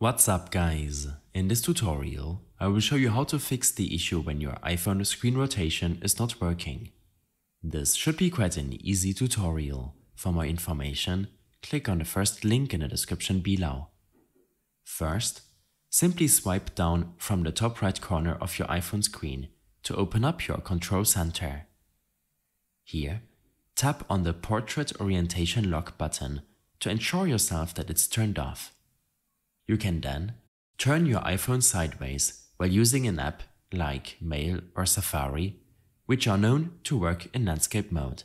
What's up guys? In this tutorial, I will show you how to fix the issue when your iPhone screen rotation is not working. This should be quite an easy tutorial. For more information, click on the first link in the description below. First, simply swipe down from the top right corner of your iPhone screen to open up your control center. Here, tap on the Portrait Orientation Lock button to ensure yourself that it's turned off. You can then turn your iPhone sideways while using an app like Mail or Safari, which are known to work in landscape mode.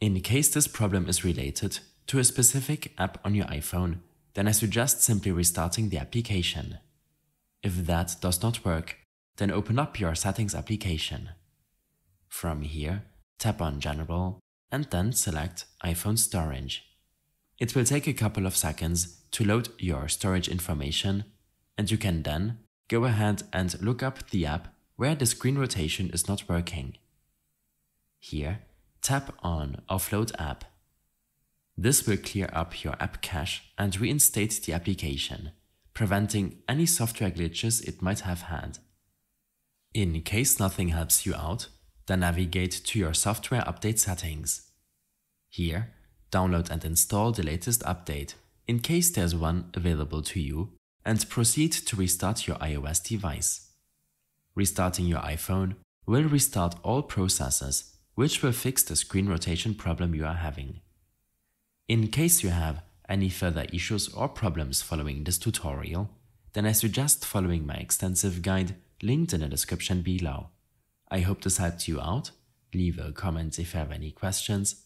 In case this problem is related to a specific app on your iPhone, then I suggest simply restarting the application. If that does not work, then open up your settings application. From here, tap on General and then select iPhone Storage. It will take a couple of seconds to load your storage information and you can then go ahead and look up the app where the screen rotation is not working. Here, tap on Offload App. This will clear up your app cache and reinstate the application, preventing any software glitches it might have had. In case nothing helps you out, then navigate to your software update settings. Here, download and install the latest update in case there's one available to you and proceed to restart your iOS device. Restarting your iPhone will restart all processes which will fix the screen rotation problem you are having. In case you have any further issues or problems following this tutorial, then I suggest following my extensive guide linked in the description below. I hope this helped you out, leave a comment if you have any questions,